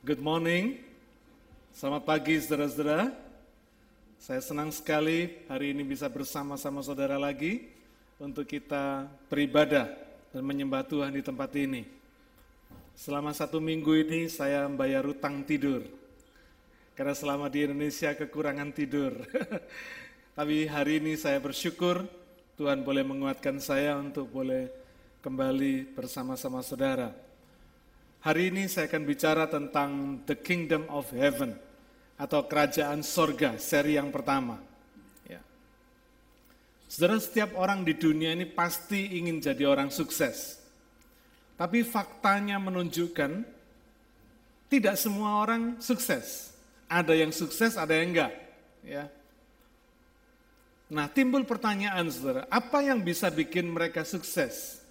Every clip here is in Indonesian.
Good morning. Selamat pagi saudara-saudara. Saya senang sekali hari ini bisa bersama-sama saudara lagi untuk kita beribadah dan menyembah Tuhan di tempat ini. Selama satu minggu ini saya membayar utang tidur. Karena selama di Indonesia kekurangan tidur. Tapi hari ini saya bersyukur Tuhan boleh menguatkan saya untuk boleh kembali bersama-sama saudara. Hari ini saya akan bicara tentang The Kingdom of Heaven atau Kerajaan Sorga, seri yang pertama. Ya. Saudara, setiap orang di dunia ini pasti ingin jadi orang sukses. Tapi faktanya menunjukkan tidak semua orang sukses. Ada yang sukses, ada yang enggak. Ya. Nah, timbul pertanyaan saudara, apa yang bisa bikin mereka sukses?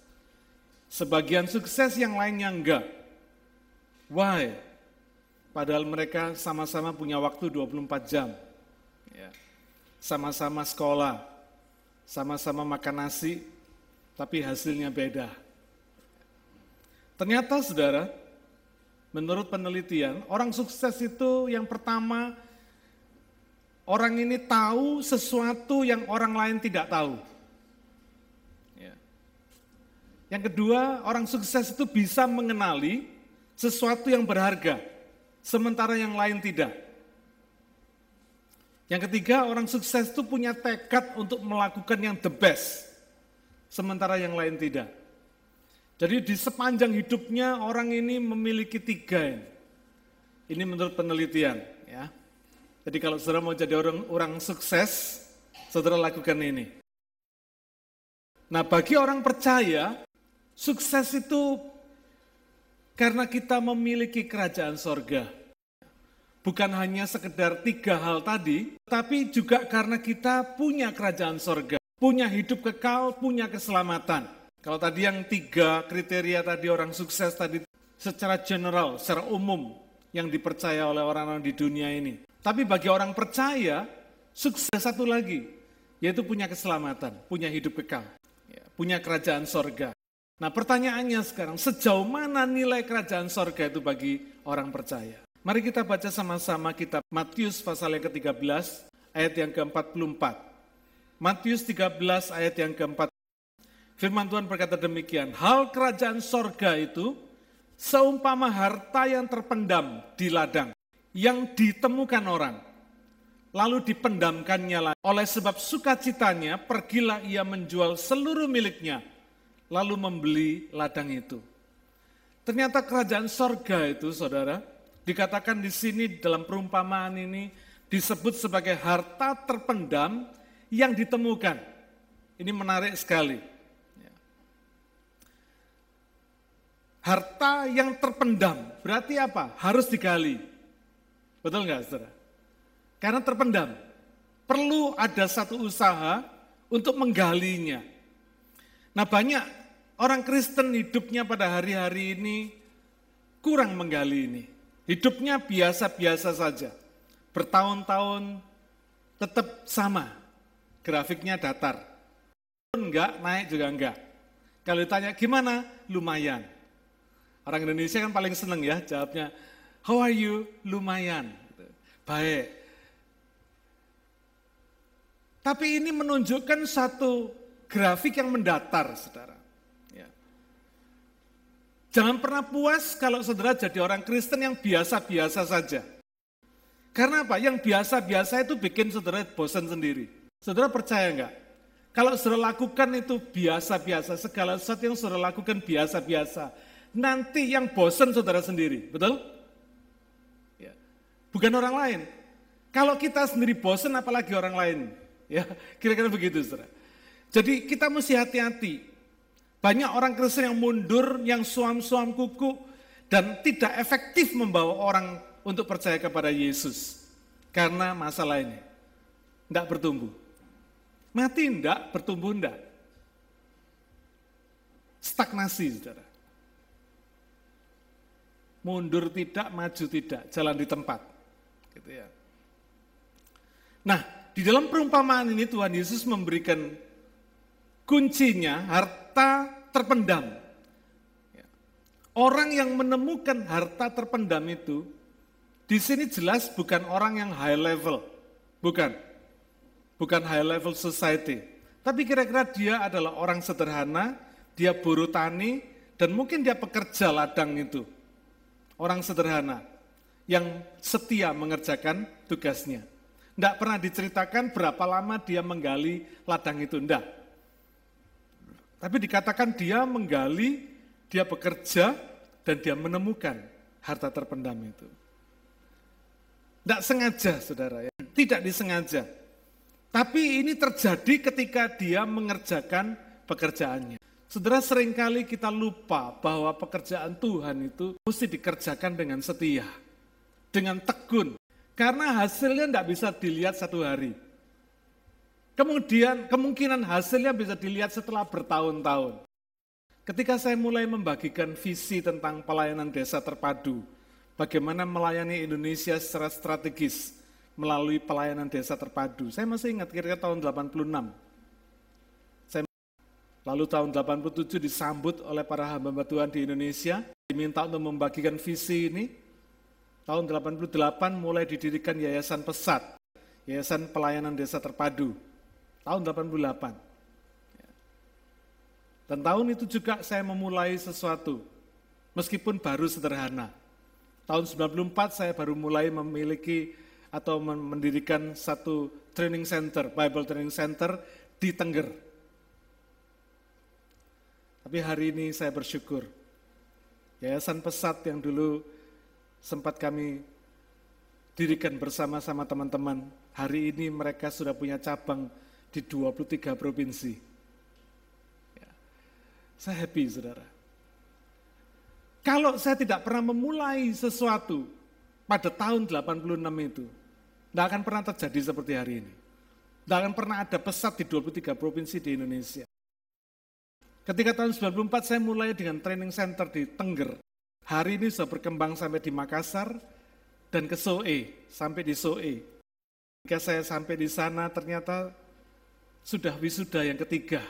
Sebagian sukses, yang lainnya enggak. Why? Padahal mereka sama-sama punya waktu 24 jam. Ya. Sama-sama sekolah, sama-sama makan nasi, tapi hasilnya beda. Ternyata saudara, menurut penelitian, orang sukses itu yang pertama, orang ini tahu sesuatu yang orang lain tidak tahu. Yang kedua, orang sukses itu bisa mengenali sesuatu yang berharga, sementara yang lain tidak. Yang ketiga, orang sukses itu punya tekad untuk melakukan yang the best, sementara yang lain tidak. Jadi di sepanjang hidupnya orang ini memiliki tiga ini. Ini menurut penelitian. ya. Jadi kalau saudara mau jadi orang, orang sukses, saudara lakukan ini. Nah bagi orang percaya, Sukses itu karena kita memiliki kerajaan sorga. Bukan hanya sekedar tiga hal tadi, tapi juga karena kita punya kerajaan sorga. Punya hidup kekal, punya keselamatan. Kalau tadi yang tiga kriteria tadi orang sukses tadi secara general, secara umum yang dipercaya oleh orang-orang di dunia ini. Tapi bagi orang percaya, sukses satu lagi, yaitu punya keselamatan, punya hidup kekal, ya, punya kerajaan sorga. Nah pertanyaannya sekarang, sejauh mana nilai kerajaan sorga itu bagi orang percaya? Mari kita baca sama-sama kitab Matius pasal yang ke-13 ayat yang ke-44. Matius 13 ayat yang ke-4. Firman Tuhan berkata demikian, hal kerajaan sorga itu seumpama harta yang terpendam di ladang, yang ditemukan orang, lalu dipendamkannya lagi. Oleh sebab sukacitanya, pergilah ia menjual seluruh miliknya, lalu membeli ladang itu. Ternyata kerajaan sorga itu, saudara, dikatakan di sini dalam perumpamaan ini disebut sebagai harta terpendam yang ditemukan. Ini menarik sekali. Harta yang terpendam, berarti apa? Harus digali. Betul nggak, saudara? Karena terpendam. Perlu ada satu usaha untuk menggalinya. Nah banyak Orang Kristen hidupnya pada hari-hari ini kurang menggali ini. Hidupnya biasa-biasa saja. Bertahun-tahun tetap sama. Grafiknya datar. Enggak, naik juga enggak. Kalau ditanya gimana? Lumayan. Orang Indonesia kan paling seneng ya jawabnya, how are you? Lumayan. Baik. Tapi ini menunjukkan satu grafik yang mendatar, saudara. Jangan pernah puas kalau saudara jadi orang Kristen yang biasa-biasa saja. Karena apa? Yang biasa-biasa itu bikin saudara bosan sendiri. Saudara percaya enggak? Kalau saudara lakukan itu biasa-biasa, segala sesuatu yang saudara lakukan biasa-biasa, nanti yang bosan saudara sendiri, betul? Ya. Bukan orang lain. Kalau kita sendiri bosan, apalagi orang lain. Ya, kira-kira begitu, saudara. Jadi kita mesti hati-hati. Banyak orang Kristen yang mundur, yang suam-suam kuku, dan tidak efektif membawa orang untuk percaya kepada Yesus. Karena masalah ini. Tidak bertumbuh. Mati tidak, bertumbuh tidak. Stagnasi, saudara. Mundur tidak, maju tidak, jalan di tempat. Gitu ya. Nah, di dalam perumpamaan ini Tuhan Yesus memberikan kuncinya, harta terpendam. Orang yang menemukan harta terpendam itu Di sini jelas bukan orang yang high level, bukan. Bukan high level society. Tapi kira-kira dia adalah orang sederhana, dia buruh tani, dan mungkin dia pekerja ladang itu. Orang sederhana yang setia mengerjakan tugasnya. Tidak pernah diceritakan berapa lama dia menggali ladang itu, tidak. Tapi dikatakan dia menggali, dia bekerja, dan dia menemukan harta terpendam itu. Tidak sengaja, saudara ya. Tidak disengaja. Tapi ini terjadi ketika dia mengerjakan pekerjaannya. Saudara sering kali kita lupa bahwa pekerjaan Tuhan itu mesti dikerjakan dengan setia, dengan tekun, karena hasilnya tidak bisa dilihat satu hari. Kemudian kemungkinan hasilnya bisa dilihat setelah bertahun-tahun. Ketika saya mulai membagikan visi tentang pelayanan desa terpadu, bagaimana melayani Indonesia secara strategis melalui pelayanan desa terpadu. Saya masih ingat kira-kira tahun 86 Lalu tahun 87 disambut oleh para hamba Tuhan di Indonesia, diminta untuk membagikan visi ini. Tahun 88 mulai didirikan Yayasan Pesat, Yayasan Pelayanan Desa Terpadu. Tahun 88. Dan tahun itu juga saya memulai sesuatu, meskipun baru sederhana. Tahun 94 saya baru mulai memiliki atau mendirikan satu training center, Bible Training Center di Tengger, tapi hari ini saya bersyukur. Yayasan Pesat yang dulu sempat kami dirikan bersama-sama teman-teman, hari ini mereka sudah punya cabang di 23 provinsi. Ya. Saya happy, saudara. Kalau saya tidak pernah memulai sesuatu pada tahun 86 itu, tidak akan pernah terjadi seperti hari ini. Tidak akan pernah ada pesat di 23 provinsi di Indonesia. Ketika tahun 94 saya mulai dengan training center di Tengger. Hari ini sudah berkembang sampai di Makassar dan ke Soe, sampai di Soe. Ketika saya sampai di sana ternyata sudah wisuda yang ketiga.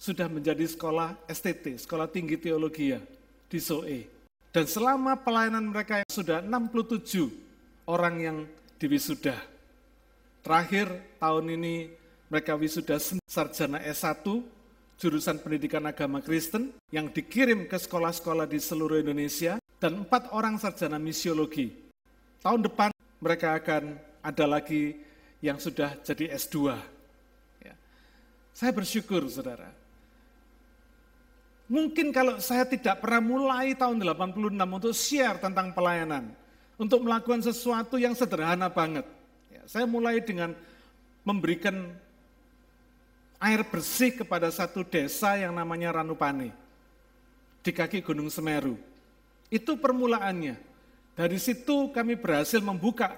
Sudah menjadi sekolah STT, Sekolah Tinggi Teologi di Soe. Dan selama pelayanan mereka yang sudah 67 orang yang diwisuda. Terakhir tahun ini mereka wisuda sarjana S1 jurusan pendidikan agama Kristen yang dikirim ke sekolah-sekolah di seluruh Indonesia dan empat orang sarjana misiologi. Tahun depan mereka akan ada lagi yang sudah jadi S2. Ya. Saya bersyukur saudara. Mungkin kalau saya tidak pernah mulai tahun 86 untuk share tentang pelayanan, untuk melakukan sesuatu yang sederhana banget. Ya, saya mulai dengan memberikan air bersih kepada satu desa yang namanya Ranupane di kaki Gunung Semeru. Itu permulaannya. Dari situ kami berhasil membuka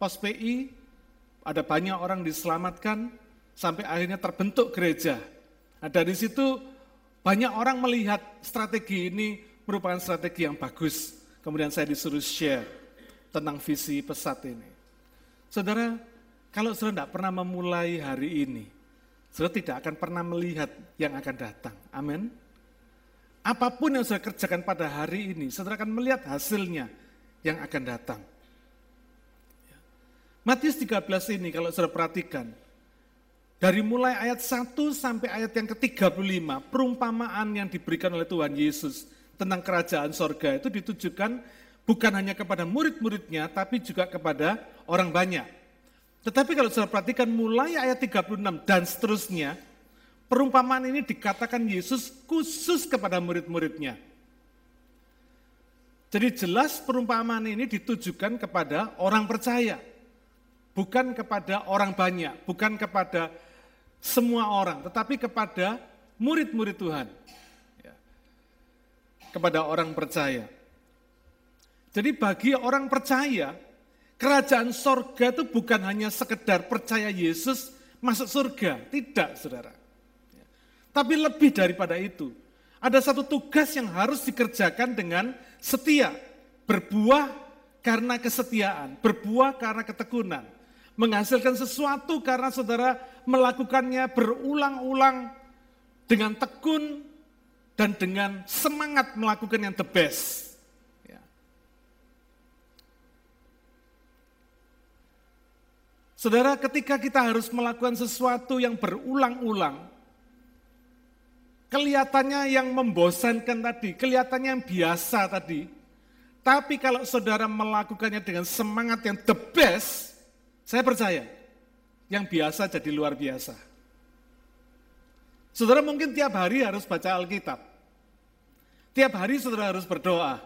pos PI, ada banyak orang diselamatkan, sampai akhirnya terbentuk gereja. Nah, dari situ banyak orang melihat strategi ini merupakan strategi yang bagus. Kemudian saya disuruh share tentang visi pesat ini. Saudara, kalau saudara tidak pernah memulai hari ini, Saudara tidak akan pernah melihat yang akan datang. Amin. Apa pun yang saudara kerjakan pada hari ini, saudara akan melihat hasilnya yang akan datang. Matius 13 ini kalau saudara perhatikan, dari mulai ayat 1 sampai ayat yang ke-35, perumpamaan yang diberikan oleh Tuhan Yesus tentang kerajaan sorga itu ditujukan bukan hanya kepada murid-muridnya, tapi juga kepada orang banyak. Tetapi kalau saya perhatikan mulai ayat 36 dan seterusnya, perumpamaan ini dikatakan Yesus khusus kepada murid-muridnya. Jadi jelas perumpamaan ini ditujukan kepada orang percaya, bukan kepada orang banyak, bukan kepada semua orang, tetapi kepada murid-murid Tuhan, ya. kepada orang percaya. Jadi bagi orang percaya, Kerajaan sorga itu bukan hanya sekedar percaya Yesus masuk surga. Tidak, saudara. Tapi lebih daripada itu. Ada satu tugas yang harus dikerjakan dengan setia. Berbuah karena kesetiaan. Berbuah karena ketekunan. Menghasilkan sesuatu karena saudara melakukannya berulang-ulang dengan tekun dan dengan semangat melakukan yang the best. Saudara, ketika kita harus melakukan sesuatu yang berulang-ulang, kelihatannya yang membosankan tadi, kelihatannya yang biasa tadi, tapi kalau saudara melakukannya dengan semangat yang the best, saya percaya, yang biasa jadi luar biasa. Saudara mungkin tiap hari harus baca Alkitab. Tiap hari saudara harus berdoa.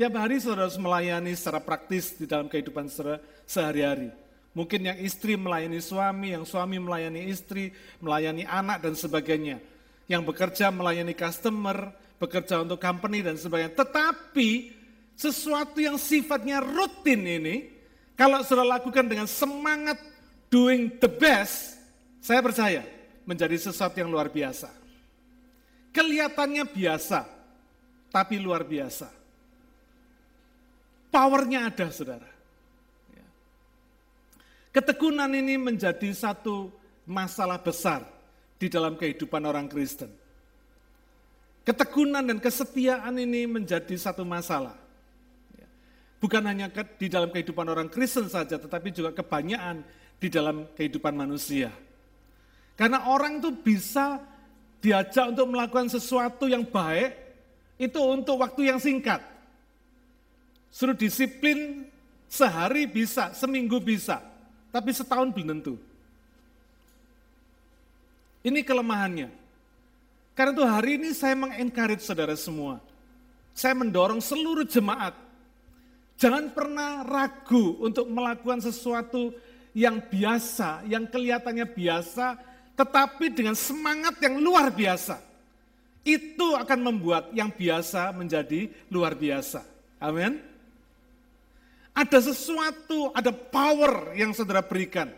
Tiap hari saudara harus melayani secara praktis di dalam kehidupan saudara sehari-hari. Mungkin yang istri melayani suami, yang suami melayani istri, melayani anak dan sebagainya. Yang bekerja melayani customer, bekerja untuk company dan sebagainya. Tetapi sesuatu yang sifatnya rutin ini, kalau sudah lakukan dengan semangat doing the best, saya percaya menjadi sesuatu yang luar biasa. Kelihatannya biasa, tapi luar biasa. Powernya ada, saudara. Ketekunan ini menjadi satu masalah besar di dalam kehidupan orang Kristen. Ketekunan dan kesetiaan ini menjadi satu masalah. Bukan hanya di dalam kehidupan orang Kristen saja, tetapi juga kebanyakan di dalam kehidupan manusia. Karena orang itu bisa diajak untuk melakukan sesuatu yang baik, itu untuk waktu yang singkat. Suruh disiplin sehari bisa, seminggu bisa. Tapi setahun belum tentu. Ini kelemahannya. Karena itu hari ini saya mengencourage saudara semua. Saya mendorong seluruh jemaat. Jangan pernah ragu untuk melakukan sesuatu yang biasa, yang kelihatannya biasa, tetapi dengan semangat yang luar biasa. Itu akan membuat yang biasa menjadi luar biasa. Amin. Ada sesuatu, ada power yang saudara berikan.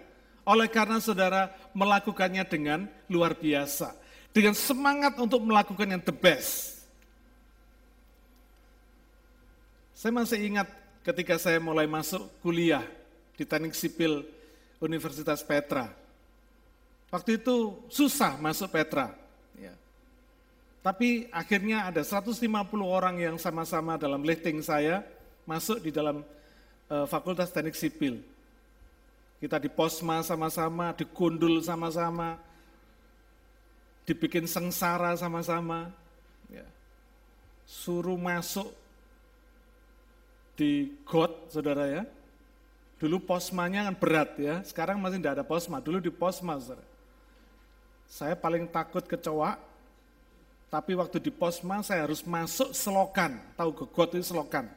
Oleh karena saudara melakukannya dengan luar biasa. Dengan semangat untuk melakukan yang the best. Saya masih ingat ketika saya mulai masuk kuliah di teknik sipil Universitas Petra. Waktu itu susah masuk Petra. Ya. Tapi akhirnya ada 150 orang yang sama-sama dalam lifting saya masuk di dalam uh, Fakultas Teknik Sipil. Kita di posma sama-sama, dikundul sama-sama, dibikin sengsara sama-sama, ya. suruh masuk di got, saudara ya. Dulu posmanya kan berat ya, sekarang masih tidak ada posma, dulu di posma saudara. Saya paling takut kecoa, tapi waktu di posma saya harus masuk selokan, tahu ke got itu selokan.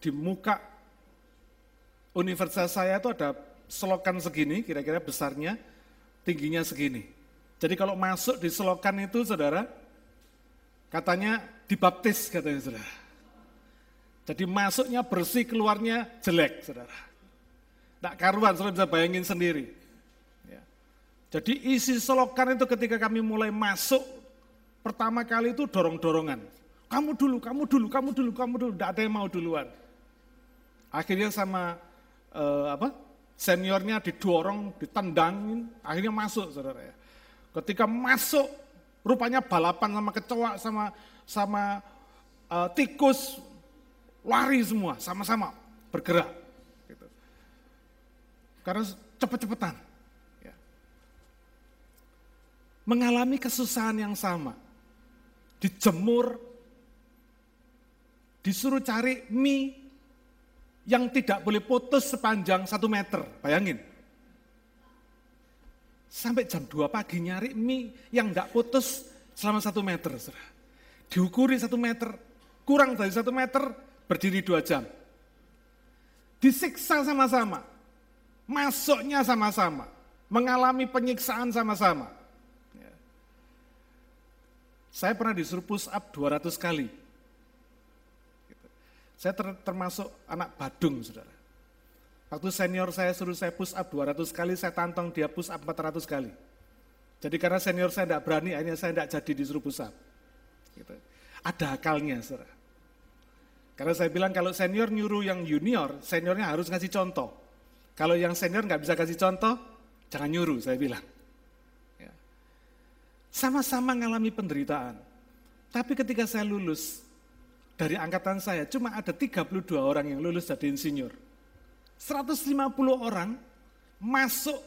Di muka universitas saya itu ada selokan segini, kira-kira besarnya, tingginya segini. Jadi kalau masuk di selokan itu, saudara, katanya dibaptis, katanya saudara. Jadi masuknya bersih, keluarnya jelek, saudara. Tidak karuan, saudara bisa bayangin sendiri. Ya. Jadi isi selokan itu ketika kami mulai masuk, pertama kali itu dorong-dorongan. Kamu dulu, kamu dulu, kamu dulu, kamu dulu, tidak ada yang mau duluan. Akhirnya sama uh, apa seniornya didorong, ditendang, akhirnya masuk saudara ya. Ketika masuk, rupanya balapan sama kecoa, sama sama uh, tikus, lari semua, sama-sama bergerak. Gitu. Karena cepet-cepetan. Ya. Mengalami kesusahan yang sama. Dijemur, disuruh cari mie, yang tidak boleh putus sepanjang satu meter. Bayangin. Sampai jam 2 pagi nyari mie yang tidak putus selama satu meter. Diukuri satu meter, kurang dari satu meter, berdiri dua jam. Disiksa sama-sama, masuknya sama-sama, mengalami penyiksaan sama-sama. Ya. Saya pernah disuruh push up 200 kali. Saya ter, termasuk anak Badung, saudara. Waktu senior saya suruh saya push up 200 kali, saya tantang dia push up 400 kali. Jadi karena senior saya tidak berani, akhirnya saya tidak jadi disuruh push up. Gitu. Ada akalnya, saudara. Karena saya bilang kalau senior nyuruh yang junior, seniornya harus ngasih contoh. Kalau yang senior nggak bisa kasih contoh, jangan nyuruh, saya bilang. Ya. Sama-sama mengalami penderitaan. Tapi ketika saya lulus, dari angkatan saya cuma ada 32 orang yang lulus jadi insinyur. 150 orang masuk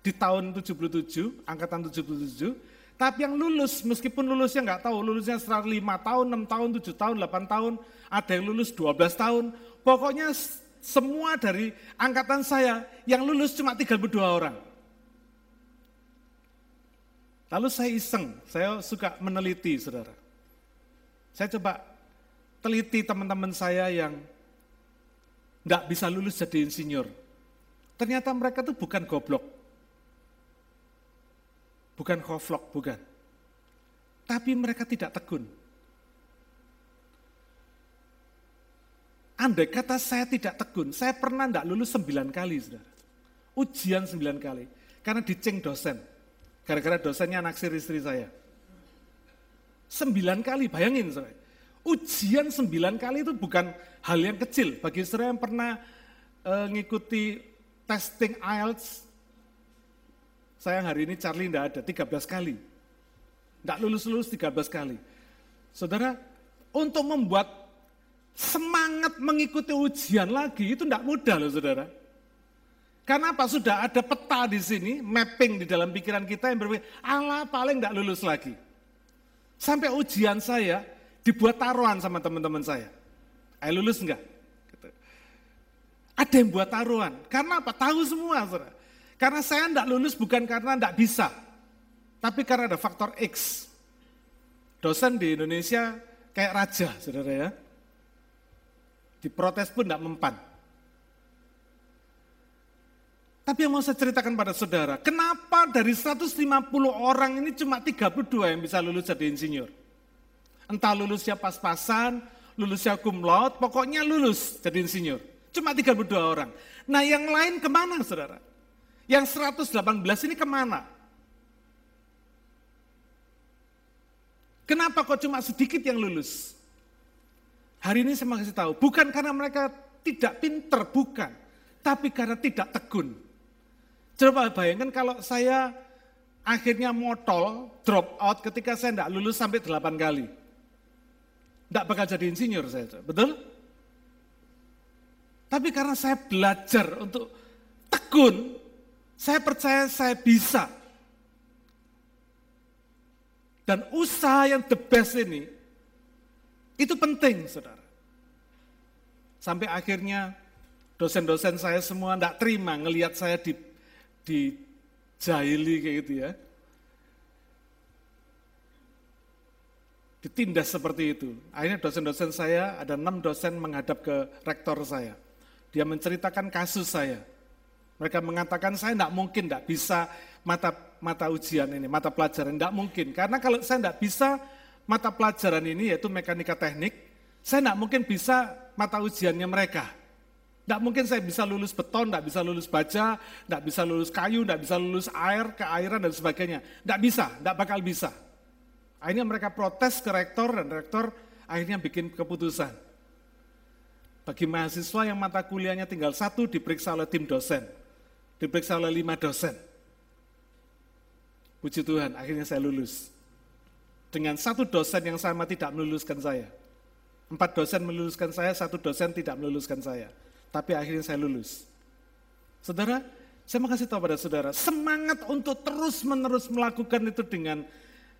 di tahun 77, angkatan 77, tapi yang lulus, meskipun lulusnya nggak tahu, lulusnya setelah 5 tahun, 6 tahun, 7 tahun, 8 tahun, ada yang lulus 12 tahun, pokoknya semua dari angkatan saya yang lulus cuma 32 orang. Lalu saya iseng, saya suka meneliti saudara. Saya coba teliti teman-teman saya yang nggak bisa lulus jadi insinyur. Ternyata mereka tuh bukan goblok. Bukan koflok, bukan. Tapi mereka tidak tekun. Andai kata saya tidak tekun, saya pernah tidak lulus sembilan kali, saudara. Ujian sembilan kali. Karena diceng dosen. Gara-gara dosennya anak istri saya. Sembilan kali, bayangin saudara. Ujian sembilan kali itu bukan hal yang kecil. Bagi saudara yang pernah uh, ngikuti testing IELTS, saya hari ini Charlie tidak ada, 13 kali. Tidak lulus-lulus 13 kali. Saudara, untuk membuat semangat mengikuti ujian lagi itu tidak mudah loh saudara. Karena apa? Sudah ada peta di sini, mapping di dalam pikiran kita yang berpikir, Allah paling tidak lulus lagi. Sampai ujian saya dibuat taruhan sama teman-teman saya. Ayo lulus enggak? Gitu. Ada yang buat taruhan. Karena apa? Tahu semua. Saudara. Karena saya tidak lulus bukan karena tidak bisa. Tapi karena ada faktor X. Dosen di Indonesia kayak raja, saudara ya. Diprotes pun tidak mempan. Tapi yang mau saya ceritakan pada saudara, kenapa dari 150 orang ini cuma 32 yang bisa lulus jadi insinyur? Entah lulusnya pas-pasan, lulusnya cum laude, pokoknya lulus jadi insinyur. Cuma 32 orang. Nah yang lain ke mana saudara? Yang 118 ini ke mana? Kenapa kok cuma sedikit yang lulus? Hari ini saya kasih tahu, bukan karena mereka tidak pinter, bukan. Tapi karena tidak tekun. Coba bayangkan kalau saya akhirnya motol, drop out ketika saya tidak lulus sampai 8 kali. Tidak bakal jadi insinyur saya, betul? Tapi karena saya belajar untuk tekun, saya percaya saya bisa. Dan usaha yang the best ini, itu penting saudara. Sampai akhirnya dosen-dosen saya semua tidak terima ngelihat saya di, di jahili kayak gitu ya. Ditindas seperti itu. Akhirnya dosen-dosen saya, ada enam dosen menghadap ke rektor saya. Dia menceritakan kasus saya mereka mengatakan saya tidak mungkin, tidak bisa mata mata ujian ini, mata pelajaran, tidak mungkin. Karena kalau saya tidak bisa mata pelajaran ini yaitu mekanika teknik, saya tidak mungkin bisa mata ujiannya mereka. Tidak mungkin saya bisa lulus beton, tidak bisa lulus baja, tidak bisa lulus kayu, tidak bisa lulus air, keairan dan sebagainya. Tidak bisa, tidak bakal bisa. Akhirnya mereka protes ke rektor dan rektor akhirnya bikin keputusan. Bagi mahasiswa yang mata kuliahnya tinggal satu diperiksa oleh tim dosen diperiksa oleh lima dosen. Puji Tuhan, akhirnya saya lulus. Dengan satu dosen yang sama tidak meluluskan saya. Empat dosen meluluskan saya, satu dosen tidak meluluskan saya. Tapi akhirnya saya lulus. Saudara, saya mau kasih tahu pada saudara, semangat untuk terus-menerus melakukan itu dengan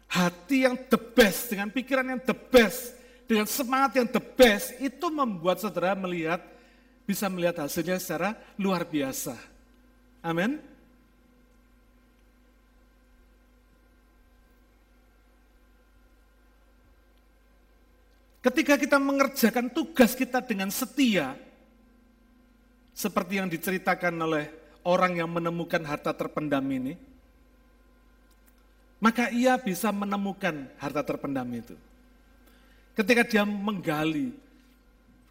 hati yang the best, dengan pikiran yang the best, dengan semangat yang the best, itu membuat saudara melihat, bisa melihat hasilnya secara luar biasa. Amin. Ketika kita mengerjakan tugas kita dengan setia, seperti yang diceritakan oleh orang yang menemukan harta terpendam ini, maka ia bisa menemukan harta terpendam itu. Ketika dia menggali,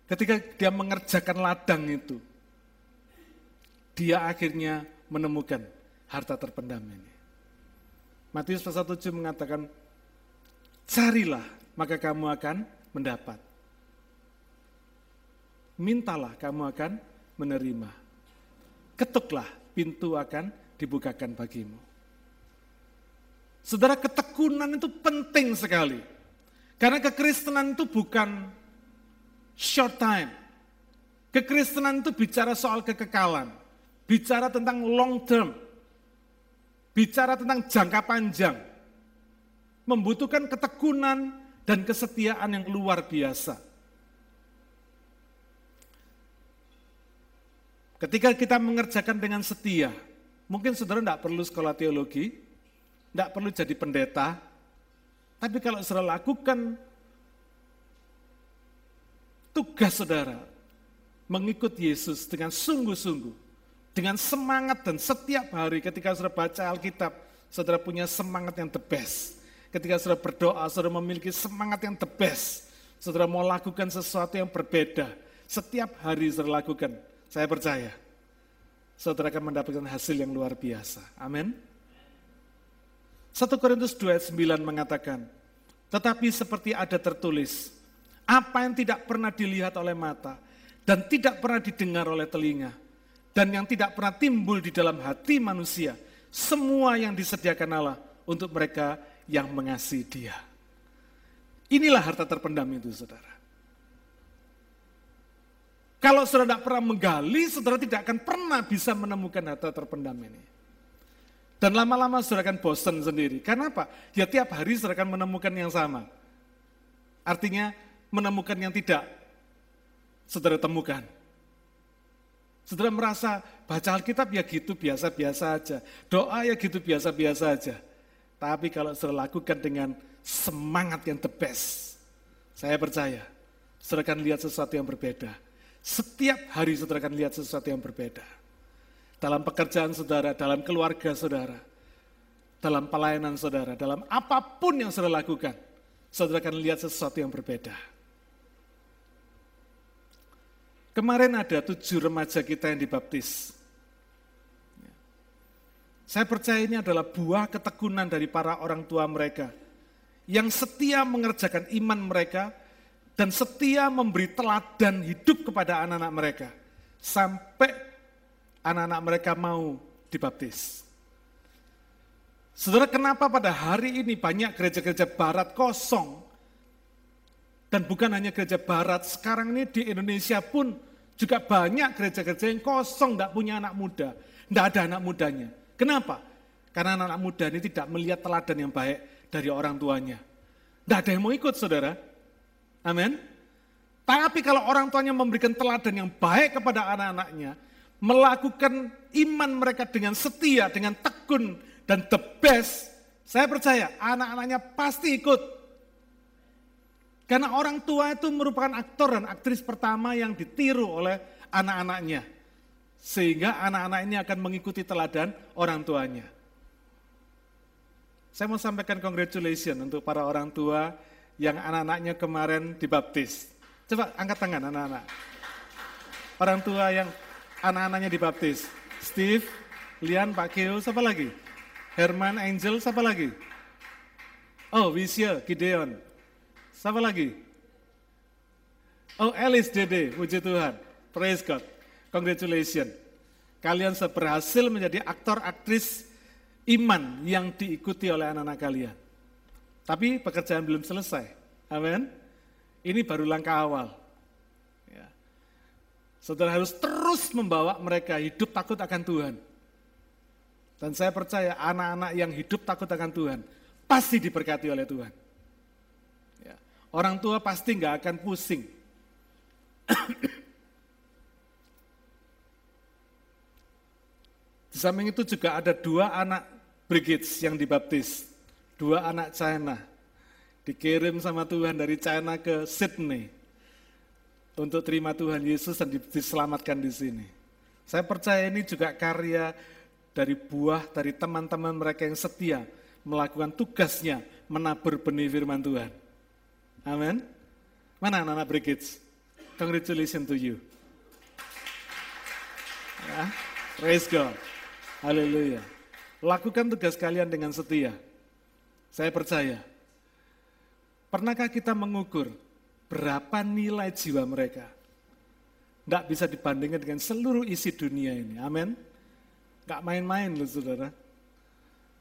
ketika dia mengerjakan ladang itu, dia akhirnya menemukan harta terpendam ini. Matius pasal 7 mengatakan, carilah maka kamu akan mendapat. Mintalah kamu akan menerima. Ketuklah pintu akan dibukakan bagimu. Saudara ketekunan itu penting sekali. Karena kekristenan itu bukan short time. Kekristenan itu bicara soal kekekalan bicara tentang long term, bicara tentang jangka panjang, membutuhkan ketekunan dan kesetiaan yang luar biasa. Ketika kita mengerjakan dengan setia, mungkin saudara tidak perlu sekolah teologi, tidak perlu jadi pendeta, tapi kalau saudara lakukan tugas saudara, mengikut Yesus dengan sungguh-sungguh, dengan semangat dan setiap hari ketika saudara baca Alkitab, saudara punya semangat yang the best. Ketika saudara berdoa, saudara memiliki semangat yang the best. Saudara mau lakukan sesuatu yang berbeda. Setiap hari saudara lakukan saya percaya, saudara akan mendapatkan hasil yang luar biasa. Amin. 1 Korintus 2 ayat 9 mengatakan, tetapi seperti ada tertulis, apa yang tidak pernah dilihat oleh mata, dan tidak pernah didengar oleh telinga, dan yang tidak pernah timbul di dalam hati manusia, semua yang disediakan Allah untuk mereka yang mengasihi dia. Inilah harta terpendam itu saudara. Kalau saudara tidak pernah menggali, saudara tidak akan pernah bisa menemukan harta terpendam ini. Dan lama-lama saudara akan bosan sendiri. Karena apa? Ya tiap hari saudara akan menemukan yang sama. Artinya menemukan yang tidak saudara temukan. Saudara merasa baca Alkitab ya gitu biasa-biasa aja. Doa ya gitu biasa-biasa aja. Tapi kalau saudara lakukan dengan semangat yang the best, saya percaya saudara akan lihat sesuatu yang berbeda setiap hari saudara akan lihat sesuatu yang berbeda. Dalam pekerjaan saudara, dalam keluarga saudara, dalam pelayanan saudara, dalam apa pun yang saudara lakukan, saudara akan lihat sesuatu yang berbeda. Kemarin ada tujuh remaja kita yang dibaptis. Saya percaya ini adalah buah ketekunan dari para orang tua mereka yang setia mengerjakan iman mereka dan setia memberi teladan hidup kepada anak-anak mereka sampai anak-anak mereka mau dibaptis. Saudara, kenapa pada hari ini banyak gereja-gereja barat kosong? Dan bukan hanya gereja barat, sekarang ini di Indonesia pun juga banyak gereja-gereja yang kosong, tidak punya anak muda. Tidak ada anak mudanya. Kenapa? Karena anak-anak muda ini tidak melihat teladan yang baik dari orang tuanya. Tidak ada yang mau ikut, saudara. Amin. Tapi kalau orang tuanya memberikan teladan yang baik kepada anak-anaknya, melakukan iman mereka dengan setia, dengan tekun, dan the best, saya percaya anak-anaknya pasti ikut. Karena orang tua itu merupakan aktor dan aktris pertama yang ditiru oleh anak-anaknya. Sehingga anak-anak ini akan mengikuti teladan orang tuanya. Saya mau sampaikan congratulations untuk para orang tua yang anak-anaknya kemarin dibaptis. Coba angkat tangan anak-anak. Orang tua yang anak-anaknya dibaptis. Steve, Lian, Pak Keo, siapa lagi? Herman, Angel, siapa lagi? Oh, Wisya, Gideon. Siapa lagi? Oh, Alice Dede, puji Tuhan. Praise God. Congratulations. Kalian berhasil menjadi aktor aktris iman yang diikuti oleh anak-anak kalian. Tapi pekerjaan belum selesai. Amin. Ini baru langkah awal. Ya. Saudara harus terus membawa mereka hidup takut akan Tuhan. Dan saya percaya anak-anak yang hidup takut akan Tuhan pasti diberkati oleh Tuhan. Ya. Orang tua pasti nggak akan pusing. Di samping itu juga ada dua anak Brigids yang dibaptis dua anak China dikirim sama Tuhan dari China ke Sydney untuk terima Tuhan Yesus dan diselamatkan di sini. Saya percaya ini juga karya dari buah dari teman-teman mereka yang setia melakukan tugasnya menabur benih firman Tuhan. Amin. Mana anak-anak Brigids? Congratulations to you. Ya, praise God. Haleluya. Lakukan tugas kalian dengan setia. Saya percaya. Pernahkah kita mengukur berapa nilai jiwa mereka? Tidak bisa dibandingkan dengan seluruh isi dunia ini. Amin. Gak main-main loh saudara.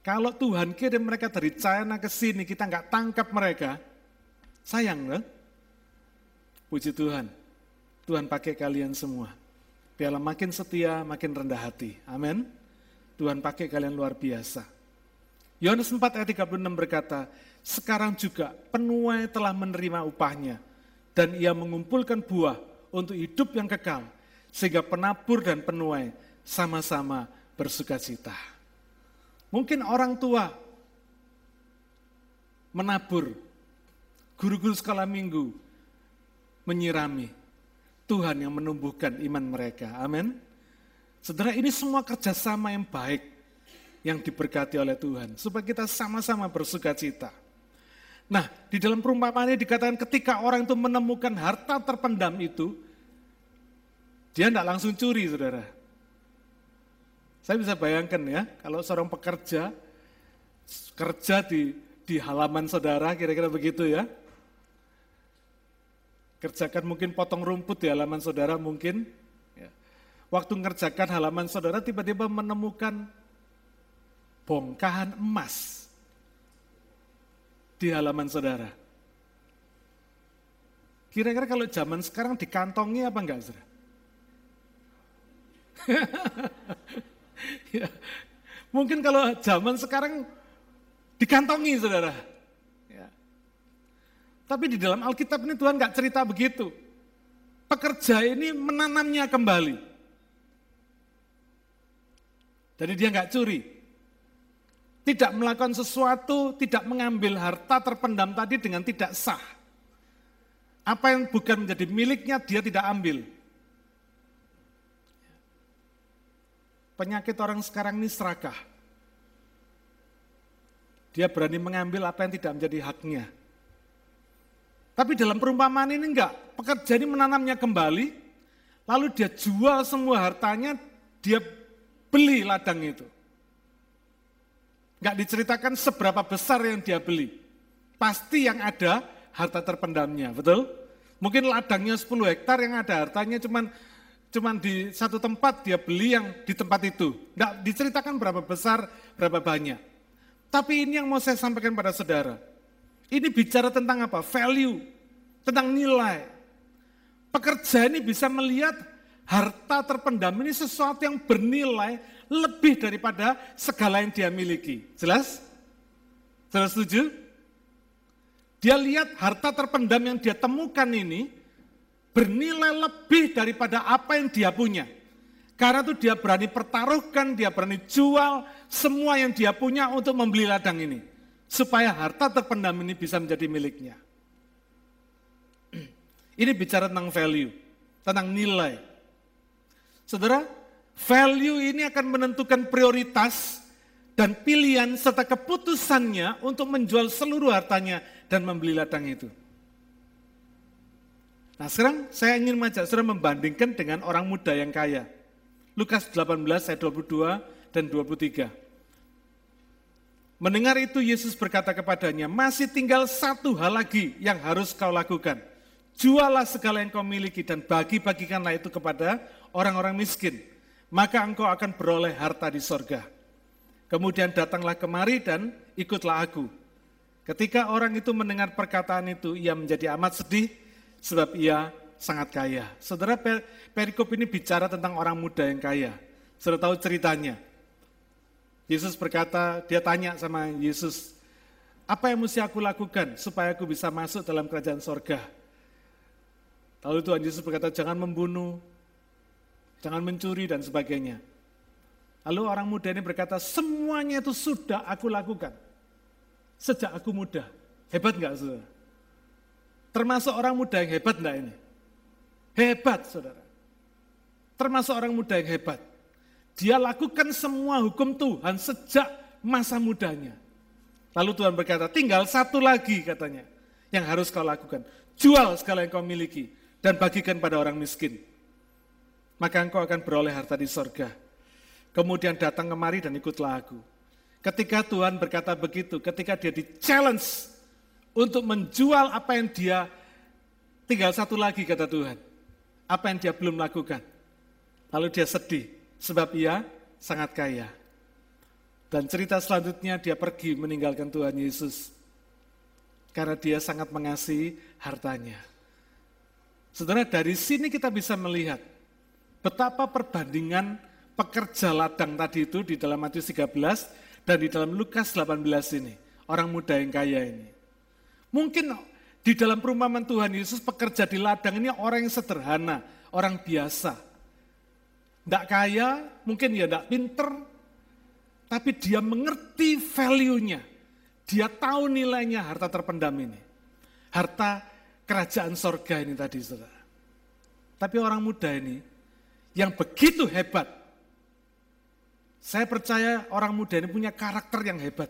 Kalau Tuhan kirim mereka dari China ke sini, kita nggak tangkap mereka, sayang loh. Puji Tuhan, Tuhan pakai kalian semua. Biarlah makin setia, makin rendah hati. Amin. Tuhan pakai kalian luar biasa. Yohanes 4 ayat 36 berkata, sekarang juga penuai telah menerima upahnya, dan ia mengumpulkan buah untuk hidup yang kekal, sehingga penabur dan penuai sama-sama bersuka cita. Mungkin orang tua menabur, guru-guru sekolah minggu menyirami, Tuhan yang menumbuhkan iman mereka. Amin. Saudara, ini semua kerjasama yang baik yang diberkati oleh Tuhan. Supaya kita sama-sama bersuka cita. Nah, di dalam perumpamaan ini dikatakan ketika orang itu menemukan harta terpendam itu, dia tidak langsung curi, saudara. Saya bisa bayangkan ya, kalau seorang pekerja, kerja di, di halaman saudara, kira-kira begitu ya. Kerjakan mungkin potong rumput di halaman saudara mungkin, waktu mengerjakan halaman saudara tiba-tiba menemukan bongkahan emas di halaman saudara. Kira-kira kalau zaman sekarang dikantongi apa enggak, saudara? ya. Mungkin kalau zaman sekarang dikantongi, saudara. Ya. Tapi di dalam Alkitab ini Tuhan nggak cerita begitu. Pekerja ini menanamnya kembali. Jadi dia nggak curi. Tidak melakukan sesuatu, tidak mengambil harta terpendam tadi dengan tidak sah. Apa yang bukan menjadi miliknya dia tidak ambil. Penyakit orang sekarang ini serakah. Dia berani mengambil apa yang tidak menjadi haknya. Tapi dalam perumpamaan ini enggak, pekerja ini menanamnya kembali, lalu dia jual semua hartanya, dia beli ladang itu. Enggak diceritakan seberapa besar yang dia beli. Pasti yang ada harta terpendamnya, betul? Mungkin ladangnya 10 hektar yang ada hartanya cuman cuman di satu tempat dia beli yang di tempat itu. Enggak diceritakan berapa besar, berapa banyak. Tapi ini yang mau saya sampaikan pada saudara. Ini bicara tentang apa? Value, tentang nilai. Pekerja ini bisa melihat harta terpendam ini sesuatu yang bernilai lebih daripada segala yang dia miliki. Jelas? Jelas setuju? Dia lihat harta terpendam yang dia temukan ini bernilai lebih daripada apa yang dia punya. Karena itu dia berani pertaruhkan, dia berani jual semua yang dia punya untuk membeli ladang ini. Supaya harta terpendam ini bisa menjadi miliknya. Ini bicara tentang value, tentang nilai. Saudara, value ini akan menentukan prioritas dan pilihan serta keputusannya untuk menjual seluruh hartanya dan membeli ladang itu. Nah sekarang saya ingin mengajak saudara membandingkan dengan orang muda yang kaya. Lukas 18 ayat 22 dan 23. Mendengar itu Yesus berkata kepadanya, masih tinggal satu hal lagi yang harus kau lakukan. Jualah segala yang kau miliki dan bagi-bagikanlah itu kepada orang-orang miskin, maka engkau akan beroleh harta di sorga. Kemudian datanglah kemari dan ikutlah aku. Ketika orang itu mendengar perkataan itu, ia menjadi amat sedih sebab ia sangat kaya. Saudara, perikop ini bicara tentang orang muda yang kaya. Sudah tahu ceritanya. Yesus berkata, dia tanya sama Yesus, apa yang mesti aku lakukan supaya aku bisa masuk dalam kerajaan sorga? Lalu Tuhan Yesus berkata, jangan membunuh, jangan mencuri dan sebagainya. Lalu orang muda ini berkata, semuanya itu sudah aku lakukan. Sejak aku muda. Hebat enggak saudara? Termasuk orang muda yang hebat enggak ini? Hebat saudara. Termasuk orang muda yang hebat. Dia lakukan semua hukum Tuhan sejak masa mudanya. Lalu Tuhan berkata, tinggal satu lagi katanya yang harus kau lakukan. Jual segala yang kau miliki dan bagikan pada orang miskin maka engkau akan beroleh harta di sorga. Kemudian datang kemari dan ikutlah aku. Ketika Tuhan berkata begitu, ketika dia di challenge untuk menjual apa yang dia tinggal satu lagi kata Tuhan. Apa yang dia belum lakukan. Lalu dia sedih sebab ia sangat kaya. Dan cerita selanjutnya dia pergi meninggalkan Tuhan Yesus. Karena dia sangat mengasihi hartanya. Saudara dari sini kita bisa melihat betapa perbandingan pekerja ladang tadi itu di dalam Matius 13 dan di dalam Lukas 18 ini. Orang muda yang kaya ini. Mungkin di dalam perumpamaan Tuhan Yesus pekerja di ladang ini orang yang sederhana, orang biasa. Tidak kaya, mungkin ya tidak pinter, tapi dia mengerti value-nya. Dia tahu nilainya harta terpendam ini. Harta kerajaan sorga ini tadi, saudara. Tapi orang muda ini, yang begitu hebat, saya percaya orang muda ini punya karakter yang hebat.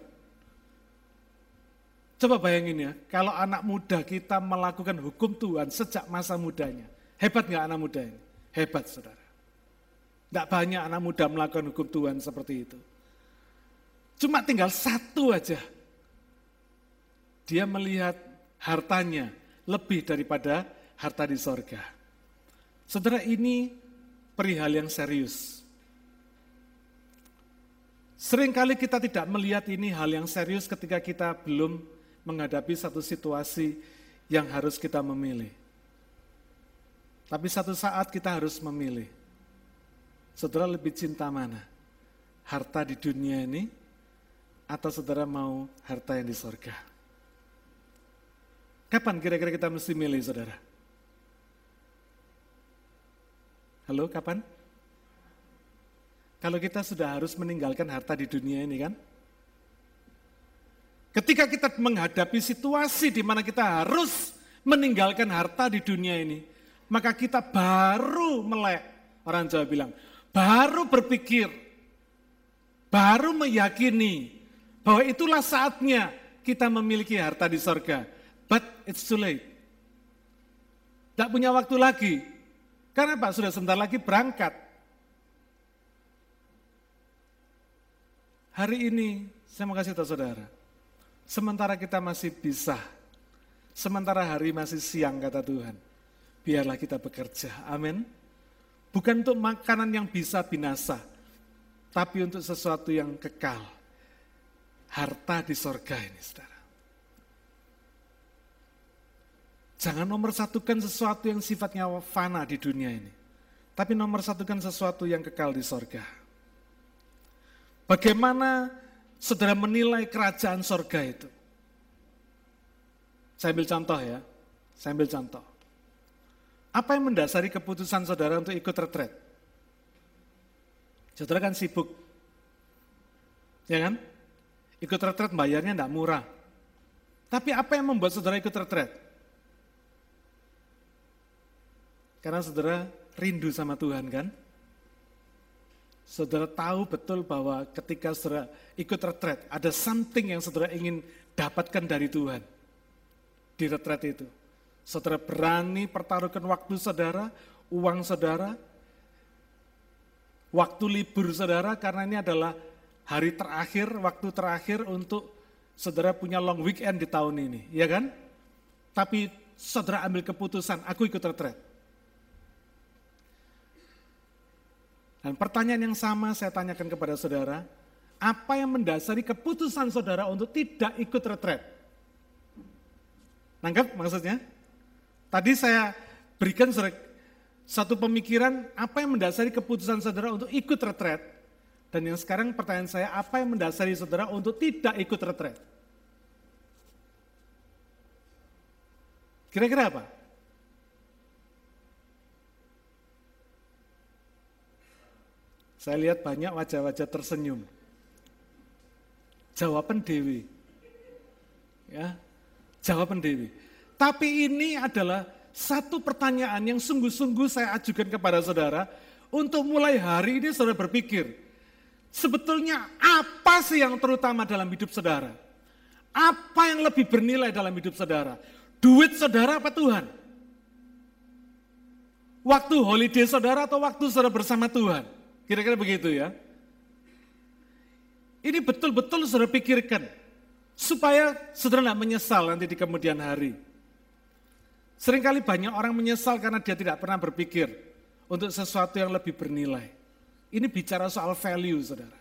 Coba bayangin ya, kalau anak muda kita melakukan hukum Tuhan sejak masa mudanya. Hebat nggak anak muda ini? Hebat saudara. Tidak banyak anak muda melakukan hukum Tuhan seperti itu. Cuma tinggal satu aja. Dia melihat hartanya lebih daripada harta di sorga. Saudara ini perihal yang serius. Seringkali kita tidak melihat ini hal yang serius ketika kita belum menghadapi satu situasi yang harus kita memilih. Tapi satu saat kita harus memilih. Saudara lebih cinta mana? Harta di dunia ini atau saudara mau harta yang di sorga? Kapan kira-kira kita mesti milih saudara? Halo, kapan? Kalau kita sudah harus meninggalkan harta di dunia ini kan? Ketika kita menghadapi situasi di mana kita harus meninggalkan harta di dunia ini, maka kita baru melek. Orang Jawa bilang, baru berpikir, baru meyakini bahwa itulah saatnya kita memiliki harta di sorga. But it's too late. Tidak punya waktu lagi. Karena Pak sudah sebentar lagi berangkat. Hari ini saya mau kasih tahu saudara. Sementara kita masih bisa. Sementara hari masih siang kata Tuhan. Biarlah kita bekerja. Amin. Bukan untuk makanan yang bisa binasa, tapi untuk sesuatu yang kekal. Harta di sorga ini, saudara. Jangan nomor satukan sesuatu yang sifatnya fana di dunia ini. Tapi nomor satukan sesuatu yang kekal di sorga. Bagaimana saudara menilai kerajaan sorga itu? Saya ambil contoh ya, saya ambil contoh. Apa yang mendasari keputusan saudara untuk ikut retret? Saudara kan sibuk, ya kan? Ikut retret bayarnya tidak murah. Tapi apa yang membuat saudara ikut retret? Karena saudara rindu sama Tuhan kan? Saudara tahu betul bahwa ketika saudara ikut retret, ada something yang saudara ingin dapatkan dari Tuhan di retret itu. Saudara berani pertaruhkan waktu saudara, uang saudara, waktu libur saudara karena ini adalah hari terakhir, waktu terakhir untuk saudara punya long weekend di tahun ini, ya kan? Tapi saudara ambil keputusan, aku ikut retret. Dan pertanyaan yang sama saya tanyakan kepada saudara, apa yang mendasari keputusan saudara untuk tidak ikut retret? Nangkep maksudnya? Tadi saya berikan satu pemikiran apa yang mendasari keputusan saudara untuk ikut retret. Dan yang sekarang pertanyaan saya, apa yang mendasari saudara untuk tidak ikut retret? Kira-kira apa? Saya lihat banyak wajah-wajah tersenyum. Jawaban Dewi. Ya, jawaban Dewi. Tapi ini adalah satu pertanyaan yang sungguh-sungguh saya ajukan kepada saudara untuk mulai hari ini saudara berpikir, sebetulnya apa sih yang terutama dalam hidup saudara? Apa yang lebih bernilai dalam hidup saudara? Duit saudara apa Tuhan? Waktu holiday saudara atau waktu saudara bersama Tuhan? Kira-kira begitu ya. Ini betul-betul saudara pikirkan. Supaya saudara tidak menyesal nanti di kemudian hari. Seringkali banyak orang menyesal karena dia tidak pernah berpikir untuk sesuatu yang lebih bernilai. Ini bicara soal value, saudara.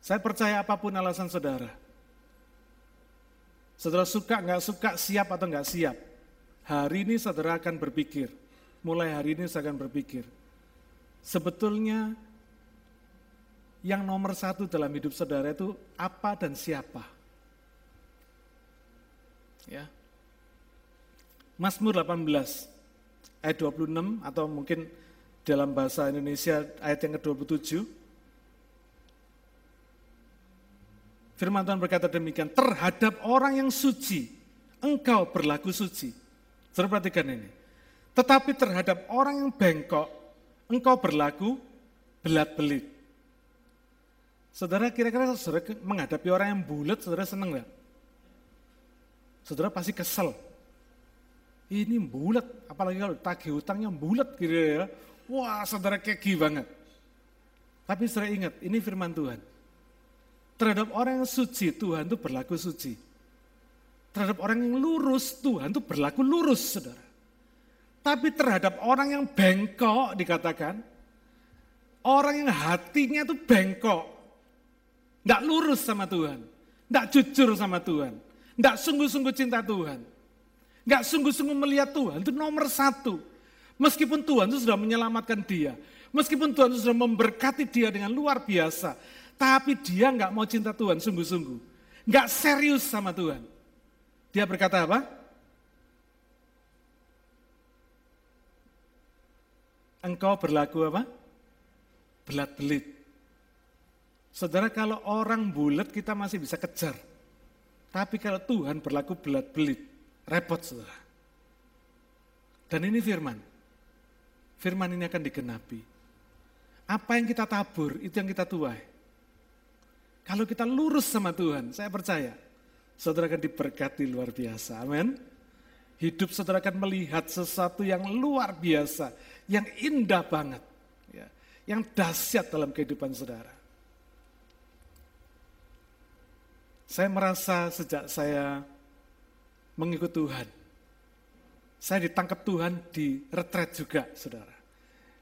Saya percaya apa pun alasan saudara. Saudara suka, nggak suka, siap atau nggak siap. Hari ini saudara akan berpikir, mulai hari ini saya akan berpikir, sebetulnya yang nomor satu dalam hidup saudara itu apa dan siapa. Ya. Mazmur 18 ayat 26 atau mungkin dalam bahasa Indonesia ayat yang ke-27. Firman Tuhan berkata demikian, terhadap orang yang suci, engkau berlaku suci. Saudara perhatikan ini. Tetapi terhadap orang yang bengkok, engkau berlaku belat-belit. Saudara kira-kira saudara menghadapi orang yang bulat, saudara senang nggak? Saudara pasti kesel. Ini bulat, apalagi kalau tagih hutangnya bulat gitu ya. Wah saudara keki banget. Tapi saudara ingat, ini firman Tuhan. Terhadap orang yang suci, Tuhan itu berlaku suci. Terhadap orang yang lurus, Tuhan itu berlaku lurus, saudara. Tapi terhadap orang yang bengkok, dikatakan, orang yang hatinya itu bengkok, tidak lurus sama Tuhan. Tidak jujur sama Tuhan. Tidak sungguh-sungguh cinta Tuhan. Tidak sungguh-sungguh melihat Tuhan. Itu nomor satu. Meskipun Tuhan itu sudah menyelamatkan dia. Meskipun Tuhan itu sudah memberkati dia dengan luar biasa. Tapi dia nggak mau cinta Tuhan sungguh-sungguh. Nggak serius sama Tuhan. Dia berkata apa? Engkau berlaku apa? Belat-belit. Saudara kalau orang bulat kita masih bisa kejar. Tapi kalau Tuhan berlaku belat-belit, repot saudara. Dan ini firman. Firman ini akan digenapi. Apa yang kita tabur, itu yang kita tuai. Kalau kita lurus sama Tuhan, saya percaya, saudara akan diberkati luar biasa. Amin. Hidup saudara akan melihat sesuatu yang luar biasa, yang indah banget. Ya, yang dahsyat dalam kehidupan saudara. Saya merasa sejak saya mengikut Tuhan, saya ditangkap Tuhan di retret juga, saudara.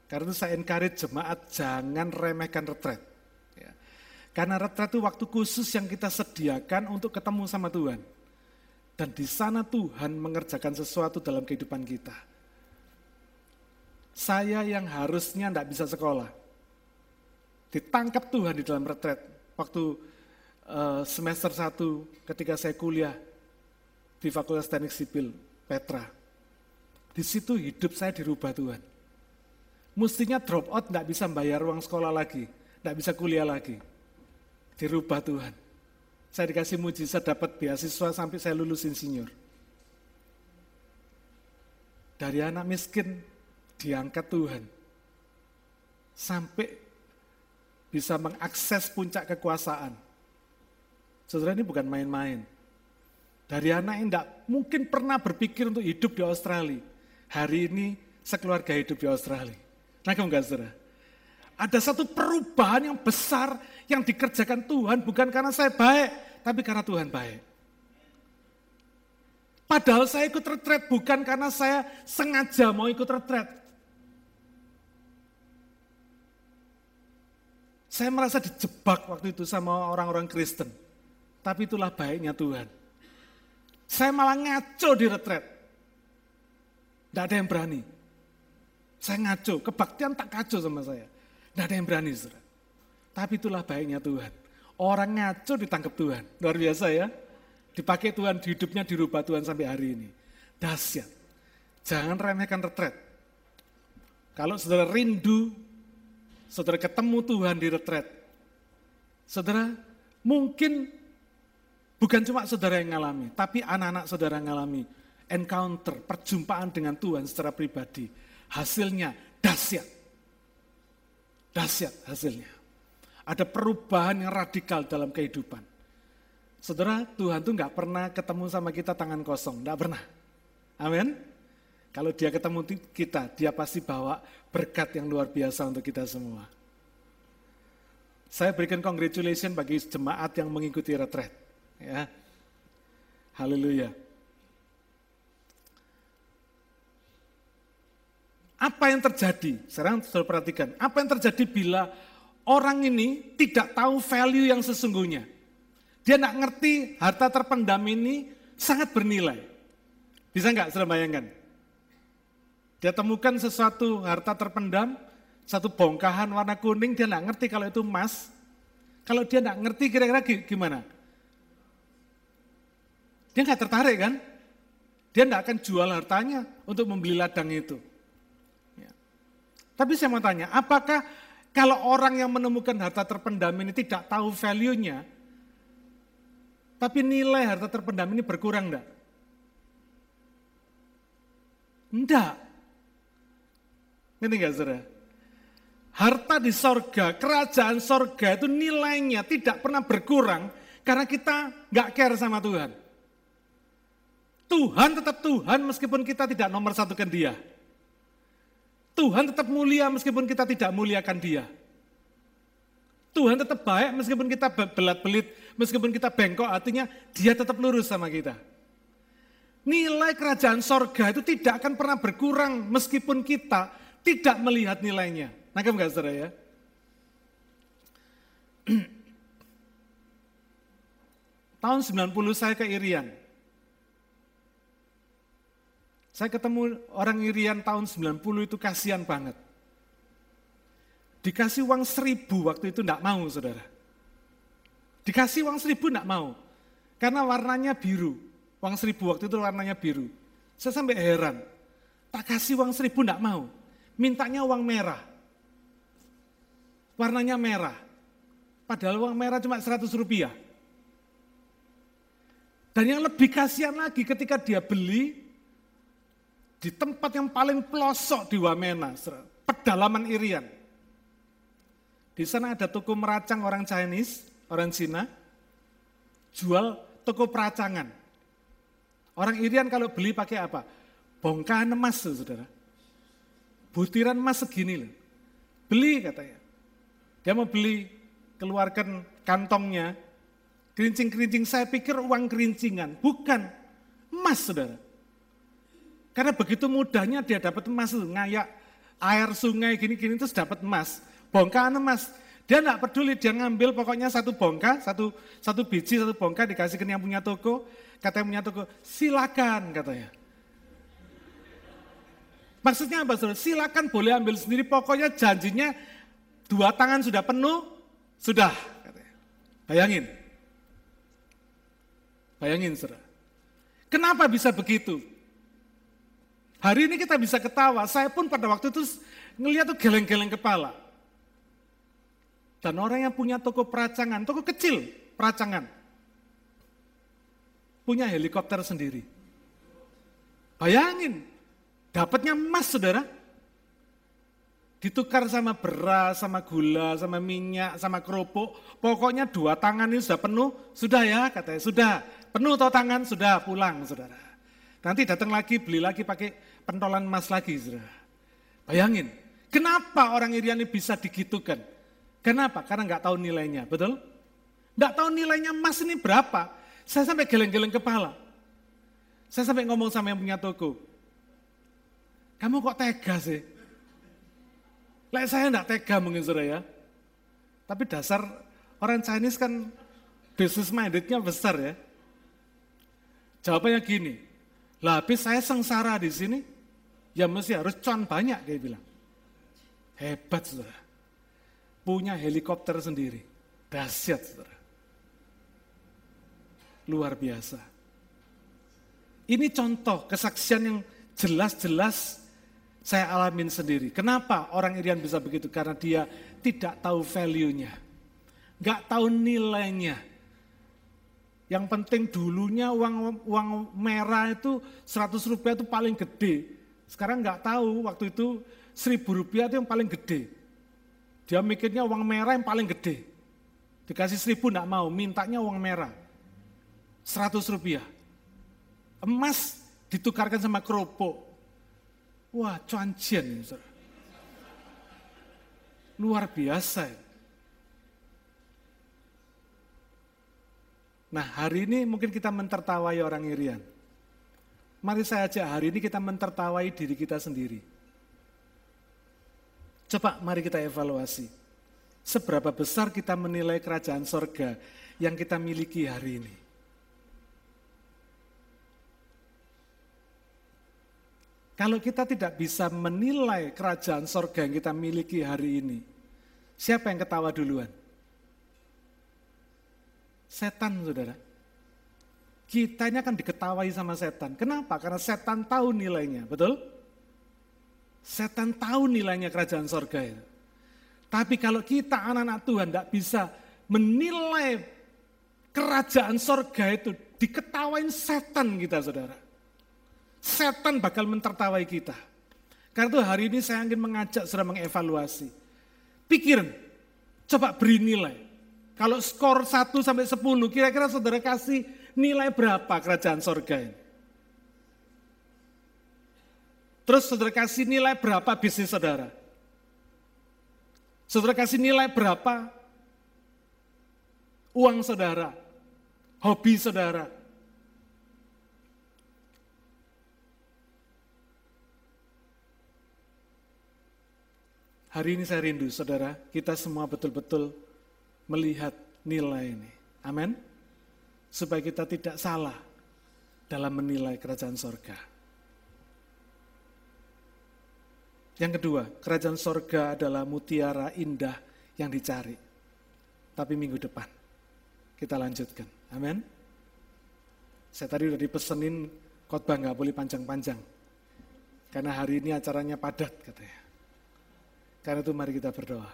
Karena saya encourage jemaat jangan remehkan retret. Ya. Karena retret itu waktu khusus yang kita sediakan untuk ketemu sama Tuhan. Dan di sana Tuhan mengerjakan sesuatu dalam kehidupan kita. Saya yang harusnya tidak bisa sekolah, ditangkap Tuhan di dalam retret. Waktu Eh, semester 1 ketika saya kuliah di Fakultas Teknik Sipil Petra. Di situ hidup saya dirubah Tuhan. Mestinya drop out tidak bisa bayar uang sekolah lagi, tidak bisa kuliah lagi. Dirubah Tuhan. Saya dikasih mujizat dapat beasiswa sampai saya lulus insinyur. Dari anak miskin diangkat Tuhan. Sampai bisa mengakses puncak kekuasaan Saudara ini bukan main-main. Dari anak yang tidak mungkin pernah berpikir untuk hidup di Australia. Hari ini sekeluarga hidup di Australia. Nah enggak saudara? Ada satu perubahan yang besar yang dikerjakan Tuhan bukan karena saya baik, tapi karena Tuhan baik. Padahal saya ikut retret bukan karena saya sengaja mau ikut retret. Saya merasa dijebak waktu itu sama orang-orang Kristen. Tapi itulah baiknya Tuhan. Saya malah ngaco di retret. Tidak ada yang berani. Saya ngaco, kebaktian tak kacau sama saya. Tidak ada yang berani, saudara. Tapi itulah baiknya Tuhan. Orang ngaco ditangkap Tuhan. Luar biasa ya. Dipakai Tuhan, hidupnya dirubah Tuhan sampai hari ini. Dahsyat. Jangan remehkan retret. Kalau saudara rindu, saudara ketemu Tuhan di retret. Saudara mungkin Bukan cuma saudara yang ngalami, tapi anak-anak saudara yang ngalami encounter, perjumpaan dengan Tuhan secara pribadi. Hasilnya dahsyat. Dahsyat hasilnya. Ada perubahan yang radikal dalam kehidupan. Saudara, Tuhan tuh nggak pernah ketemu sama kita tangan kosong, nggak pernah. Amin. Kalau dia ketemu kita, dia pasti bawa berkat yang luar biasa untuk kita semua. Saya berikan congratulation bagi jemaat yang mengikuti retret. Ya. Haleluya. Apa yang terjadi? Sekarang sudah perhatikan. Apa yang terjadi bila orang ini tidak tahu value yang sesungguhnya? Dia tidak ngerti harta terpendam ini sangat bernilai. Bisa nggak sudah bayangkan? Dia temukan sesuatu harta terpendam, satu bongkahan warna kuning, dia nggak ngerti kalau itu emas. Kalau dia nggak ngerti kira-kira gimana? Dia nggak tertarik kan? Dia nggak akan jual hartanya untuk membeli ladang itu. Ya. Tapi saya mau tanya, apakah kalau orang yang menemukan harta terpendam ini tidak tahu value-nya, tapi nilai harta terpendam ini berkurang enggak? Enggak. Ngerti enggak saudara? Harta di sorga, kerajaan sorga itu nilainya tidak pernah berkurang karena kita nggak care sama Tuhan. Tuhan tetap Tuhan meskipun kita tidak nomor satukan dia. Tuhan tetap mulia meskipun kita tidak muliakan dia. Tuhan tetap baik meskipun kita belat-belit, meskipun kita bengkok, artinya dia tetap lurus sama kita. Nilai kerajaan sorga itu tidak akan pernah berkurang meskipun kita tidak melihat nilainya. Nangkep enggak saudara ya? Tahun 90 saya ke Irian. Saya ketemu orang Irian tahun 90 itu kasihan banget. Dikasih uang seribu waktu itu enggak mau saudara. Dikasih uang seribu enggak mau. Karena warnanya biru. Uang seribu waktu itu warnanya biru. Saya sampai heran. Tak kasih uang seribu enggak mau. Mintanya uang merah. Warnanya merah. Padahal uang merah cuma 100 rupiah. Dan yang lebih kasihan lagi ketika dia beli di tempat yang paling pelosok di Wamena, pedalaman Irian. Di sana ada toko meracang orang Chinese, orang Cina, jual toko peracangan. Orang Irian kalau beli pakai apa? Bongkahan emas, saudara. Butiran emas segini loh. Beli katanya. Dia mau beli, keluarkan kantongnya, kerincing-kerincing, saya pikir uang kerincingan. Bukan, emas saudara. Karena begitu mudahnya dia dapat emas, ngayak air sungai gini-gini terus dapat emas bongkahan emas. Dia enggak peduli, dia ngambil pokoknya satu bongka, satu satu biji, satu bongka dikasih ke yang punya toko. Kata yang punya toko, silakan katanya. Maksudnya apa saudara? Silakan boleh ambil sendiri, pokoknya janjinya dua tangan sudah penuh, sudah. Bayangin. Bayangin saudara. Kenapa bisa begitu? Hari ini kita bisa ketawa, saya pun pada waktu itu ngeliat tuh geleng-geleng kepala. Dan orang yang punya toko peracangan, toko kecil peracangan, punya helikopter sendiri. Bayangin, dapatnya emas saudara, ditukar sama beras, sama gula, sama minyak, sama kerupuk. Pokoknya dua tangan ini sudah penuh, sudah ya katanya, sudah. Penuh atau tangan, sudah pulang saudara. Nanti datang lagi, beli lagi pakai pentolan emas lagi saudara. Bayangin, kenapa orang Irian ini bisa digitukan? Kenapa? Karena nggak tahu nilainya, betul? Nggak tahu nilainya emas ini berapa. Saya sampai geleng-geleng kepala. Saya sampai ngomong sama yang punya toko. Kamu kok tega sih? Lek saya enggak tega mungkin ya. Tapi dasar orang Chinese kan business mindednya besar ya. Jawabannya gini, lah habis saya sengsara di sini, ya mesti harus cuan banyak, dia bilang. Hebat, saudara punya helikopter sendiri. Dahsyat, saudara. Luar biasa. Ini contoh kesaksian yang jelas-jelas saya alamin sendiri. Kenapa orang Irian bisa begitu? Karena dia tidak tahu value-nya. Gak tahu nilainya. Yang penting dulunya uang uang merah itu 100 rupiah itu paling gede. Sekarang nggak tahu waktu itu 1000 rupiah itu yang paling gede. Dia mikirnya uang merah yang paling gede. Dikasih seribu enggak mau, mintanya uang merah. Seratus rupiah. Emas ditukarkan sama kerupuk. Wah, cuancian. Luar biasa. Nah, hari ini mungkin kita mentertawai orang Irian. Mari saya ajak hari ini kita mentertawai diri kita sendiri. Coba mari kita evaluasi. Seberapa besar kita menilai kerajaan sorga yang kita miliki hari ini. Kalau kita tidak bisa menilai kerajaan sorga yang kita miliki hari ini, siapa yang ketawa duluan? Setan, saudara. Kita ini akan diketawai sama setan. Kenapa? Karena setan tahu nilainya, betul? Setan tahu nilainya kerajaan sorga itu. Tapi kalau kita anak-anak Tuhan tidak bisa menilai kerajaan sorga itu, diketawain setan kita saudara. Setan bakal mentertawai kita. Karena itu hari ini saya ingin mengajak saudara mengevaluasi. Pikirin, coba beri nilai. Kalau skor 1 sampai 10, kira-kira saudara kasih nilai berapa kerajaan sorga ini? Terus saudara kasih nilai berapa bisnis saudara? Saudara kasih nilai berapa uang saudara? Hobi saudara? Hari ini saya rindu saudara, kita semua betul-betul melihat nilai ini. Amin. Supaya kita tidak salah dalam menilai kerajaan sorga. Yang kedua, kerajaan sorga adalah mutiara indah yang dicari. Tapi minggu depan kita lanjutkan. Amin. Saya tadi udah dipesenin khotbah nggak boleh panjang-panjang. Karena hari ini acaranya padat katanya. Karena itu mari kita berdoa.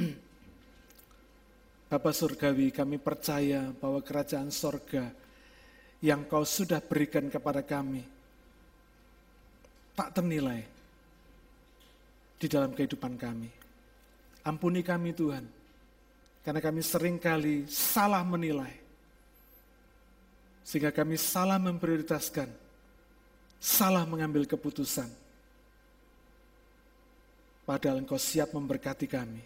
Bapak Surgawi kami percaya bahwa kerajaan sorga yang kau sudah berikan kepada kami tak ternilai di dalam kehidupan kami. Ampuni kami Tuhan, karena kami sering kali salah menilai. Sehingga kami salah memprioritaskan, salah mengambil keputusan Padahal engkau siap memberkati kami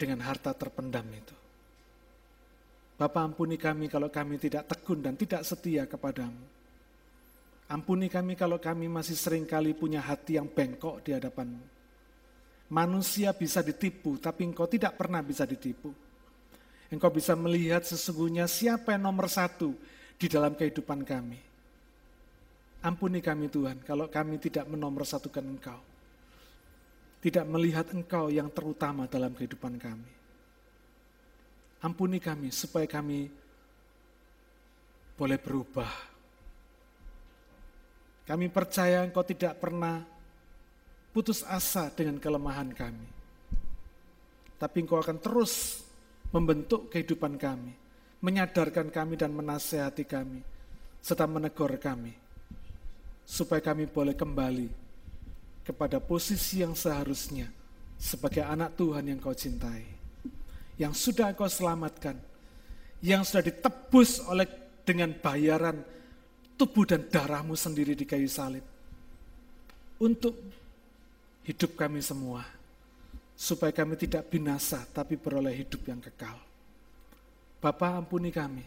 dengan harta terpendam itu. Bapak ampuni kami kalau kami tidak tekun dan tidak setia kepadamu. Ampuni kami kalau kami masih sering kali punya hati yang bengkok di hadapanmu. Manusia bisa ditipu, tapi engkau tidak pernah bisa ditipu. Engkau bisa melihat sesungguhnya siapa yang nomor satu di dalam kehidupan kami. Ampuni kami Tuhan kalau kami tidak menomorsatukan Engkau. Tidak melihat Engkau yang terutama dalam kehidupan kami. Ampuni kami supaya kami boleh berubah. Kami percaya Engkau tidak pernah putus asa dengan kelemahan kami. Tapi Engkau akan terus membentuk kehidupan kami, menyadarkan kami dan menasehati kami, serta menegur kami supaya kami boleh kembali kepada posisi yang seharusnya sebagai anak Tuhan yang kau cintai, yang sudah kau selamatkan, yang sudah ditebus oleh dengan bayaran tubuh dan darahmu sendiri di kayu salib. Untuk hidup kami semua, supaya kami tidak binasa tapi beroleh hidup yang kekal. Bapak ampuni kami,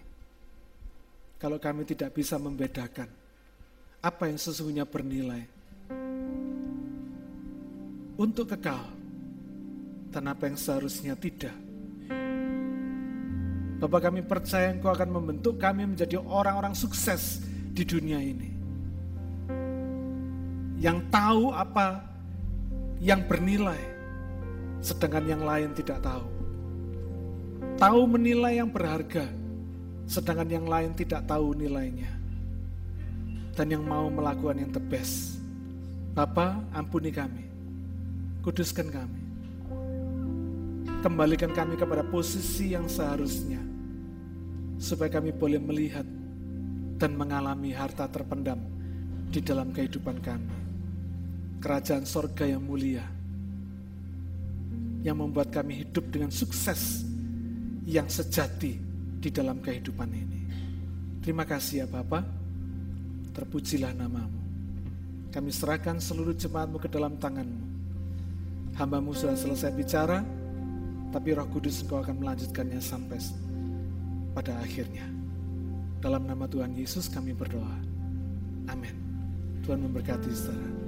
kalau kami tidak bisa membedakan apa yang sesungguhnya bernilai untuk kekal dan apa yang seharusnya tidak. Bapak kami percaya Engkau akan membentuk kami menjadi orang-orang sukses di dunia ini. Yang tahu apa yang bernilai, sedangkan yang lain tidak tahu. Tahu menilai yang berharga, sedangkan yang lain tidak tahu nilainya dan yang mau melakukan yang the best. Bapa, ampuni kami. Kuduskan kami. Kembalikan kami kepada posisi yang seharusnya. Supaya kami boleh melihat dan mengalami harta terpendam di dalam kehidupan kami. Kerajaan sorga yang mulia. Yang membuat kami hidup dengan sukses yang sejati di dalam kehidupan ini. Terima kasih ya Bapak terpujilah namamu. Kami serahkan seluruh jemaatmu ke dalam tanganmu. Hambamu sudah selesai bicara, tapi roh kudus engkau akan melanjutkannya sampai pada akhirnya. Dalam nama Tuhan Yesus kami berdoa. Amin. Tuhan memberkati saudara.